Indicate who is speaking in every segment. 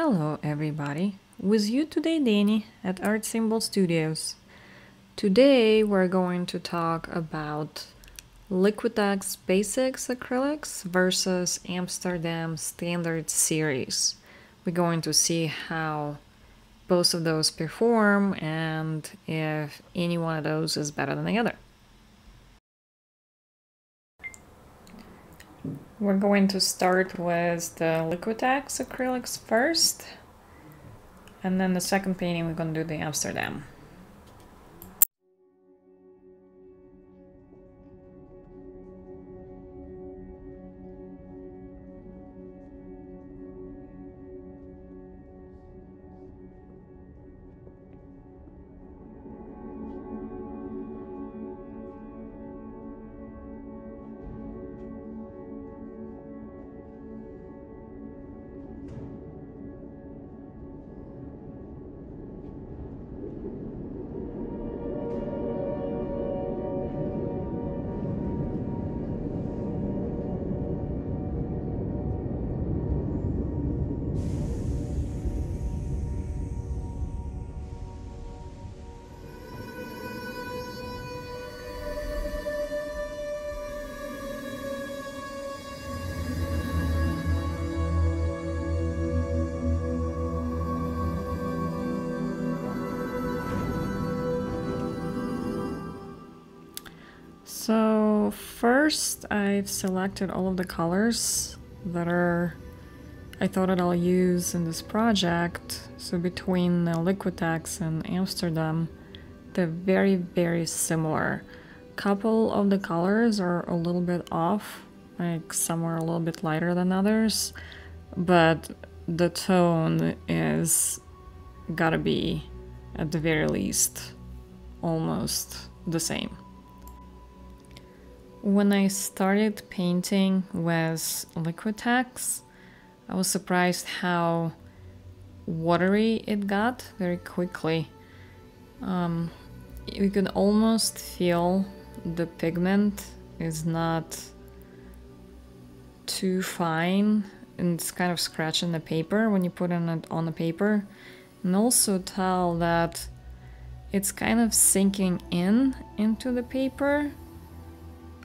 Speaker 1: Hello everybody, with you today Danny at Art Symbol Studios. Today we're going to talk about Liquitex Basics acrylics versus Amsterdam Standard Series. We're going to see how both of those perform and if any one of those is better than the other. We're going to start with the Liquitex acrylics first. And then the second painting we're going to do the Amsterdam. So first I've selected all of the colors that are I thought that I'll use in this project. So between uh, Liquitex and Amsterdam, they're very, very similar. Couple of the colors are a little bit off, like some are a little bit lighter than others, but the tone is gotta be, at the very least, almost the same. When I started painting with Liquitex, I was surprised how watery it got very quickly. Um, you can almost feel the pigment is not too fine and it's kind of scratching the paper when you put it on the paper. And also tell that it's kind of sinking in into the paper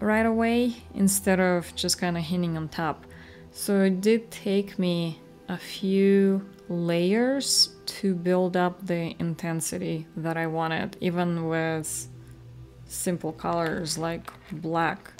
Speaker 1: right away instead of just kind of hitting on top. So it did take me a few layers to build up the intensity that I wanted, even with simple colors like black.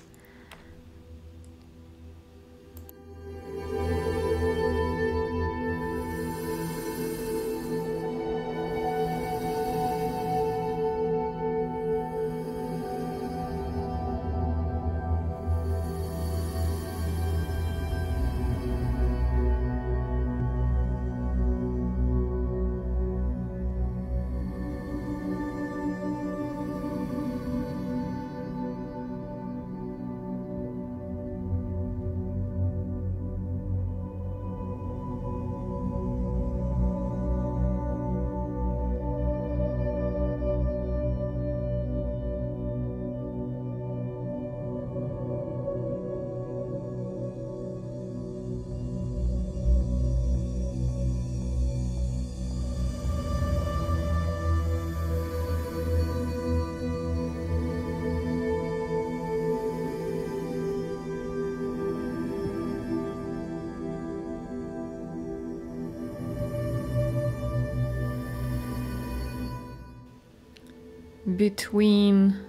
Speaker 1: Between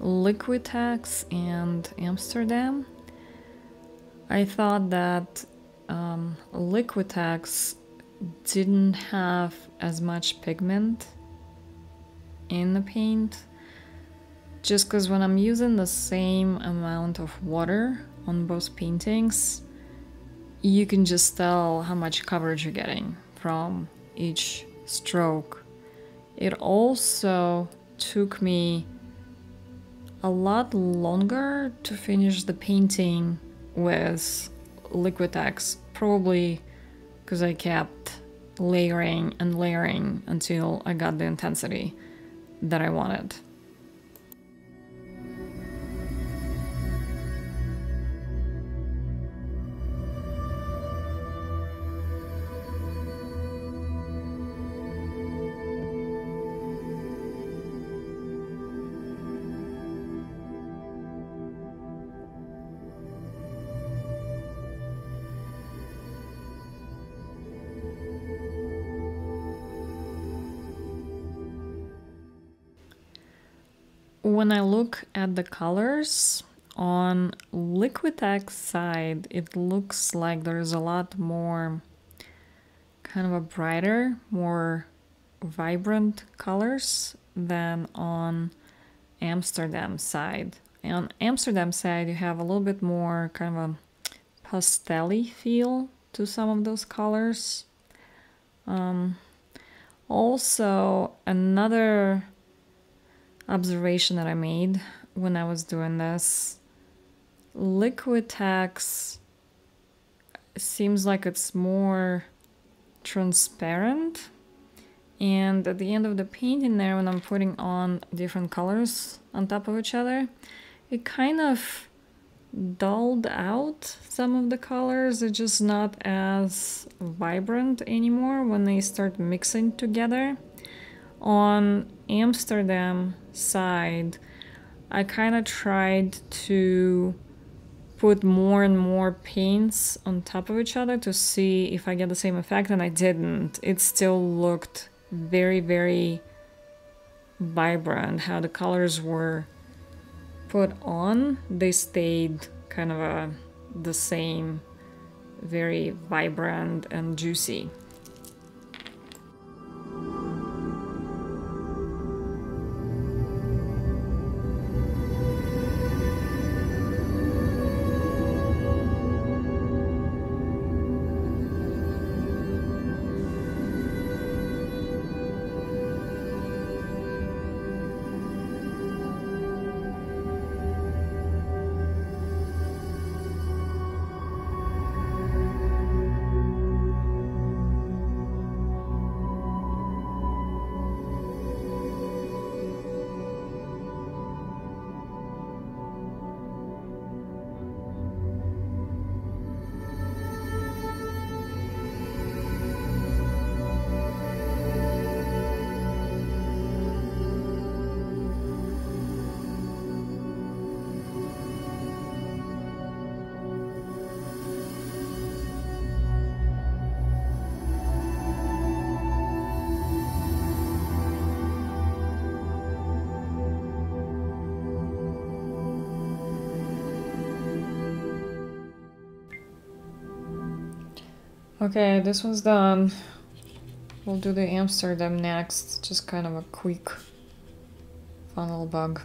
Speaker 1: Liquitex and Amsterdam, I thought that um, Liquitex didn't have as much pigment in the paint just because when I'm using the same amount of water on both paintings, you can just tell how much coverage you're getting from each stroke. It also took me a lot longer to finish the painting with Liquitex, probably because I kept layering and layering until I got the intensity that I wanted. When I look at the colors on Liquitex side, it looks like there's a lot more kind of a brighter, more vibrant colors than on Amsterdam side. And on Amsterdam side, you have a little bit more kind of a pastelly feel to some of those colors. Um, also, another observation that I made when I was doing this, Liquitex seems like it's more transparent. And at the end of the painting there when I'm putting on different colors on top of each other it kind of dulled out some of the colors. It's just not as vibrant anymore when they start mixing together. On Amsterdam side I kind of tried to put more and more paints on top of each other to see if I get the same effect and I didn't. It still looked very, very vibrant. How the colors were put on, they stayed kind of a, the same, very vibrant and juicy. Okay, this one's done. We'll do the Amsterdam next. Just kind of a quick, fun little bug.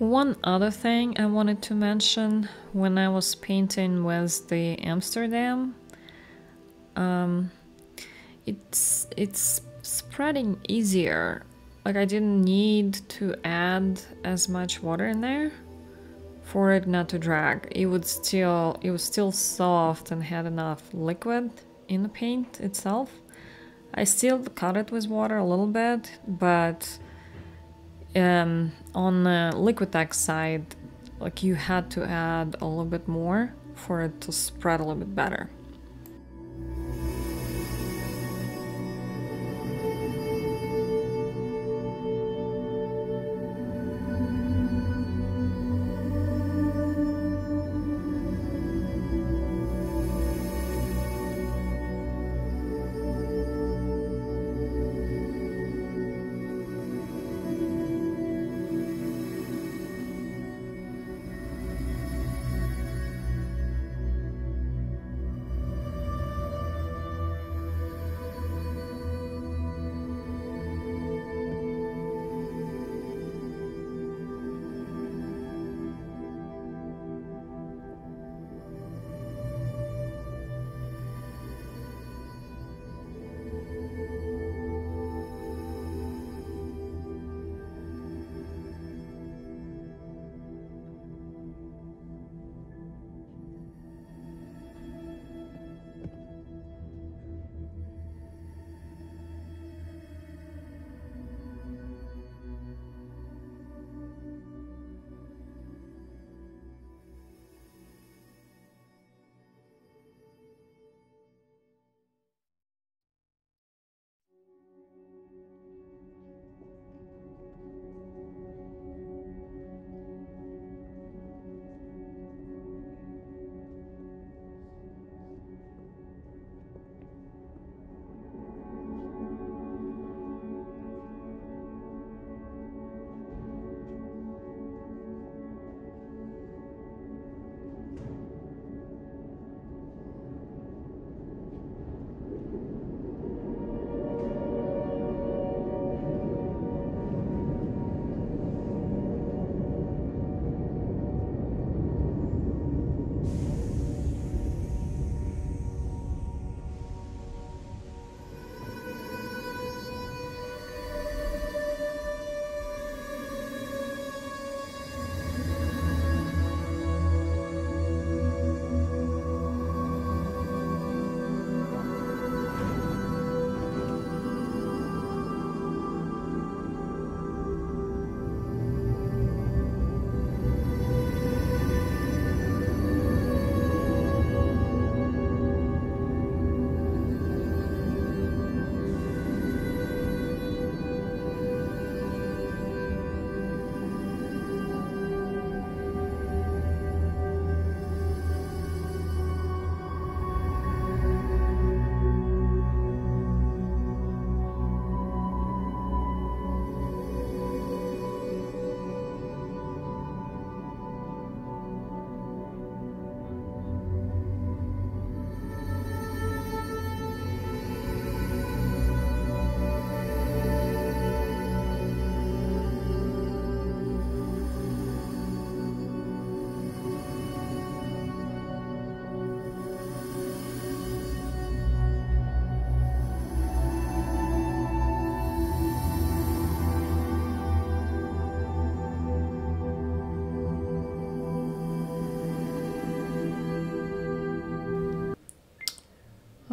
Speaker 1: One other thing I wanted to mention when I was painting was the Amsterdam. Um, it's it's spreading easier. Like I didn't need to add as much water in there for it not to drag. It would still it was still soft and had enough liquid in the paint itself. I still cut it with water a little bit, but um, on the Liquitex side, like you had to add a little bit more for it to spread a little bit better.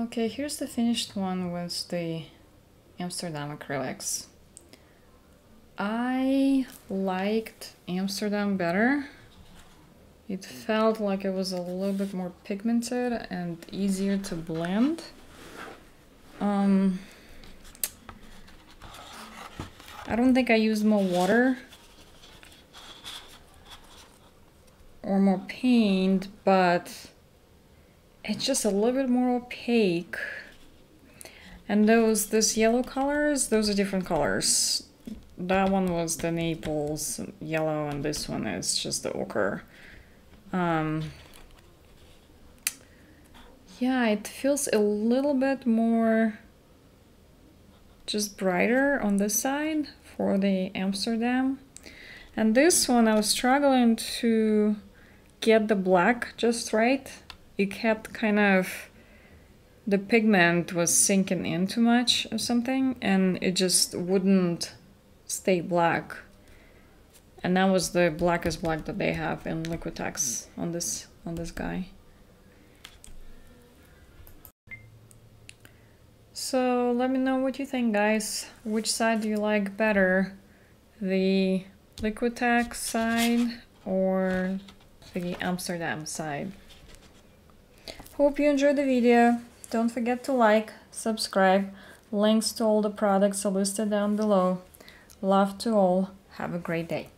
Speaker 1: Okay, here's the finished one with the Amsterdam acrylics. I liked Amsterdam better. It felt like it was a little bit more pigmented and easier to blend. Um, I don't think I used more water or more paint, but it's just a little bit more opaque. And those, this yellow colors, those are different colors. That one was the Naples yellow and this one is just the ochre. Um, yeah, it feels a little bit more just brighter on this side for the Amsterdam. And this one I was struggling to get the black just right it kept kind of the pigment was sinking in too much or something and it just wouldn't stay black. And that was the blackest black that they have in Liquitex on this on this guy. So let me know what you think guys. Which side do you like better? The Liquitex side or the Amsterdam side Hope you enjoyed the video. Don't forget to like, subscribe. Links to all the products are listed down below. Love to all. Have a great day.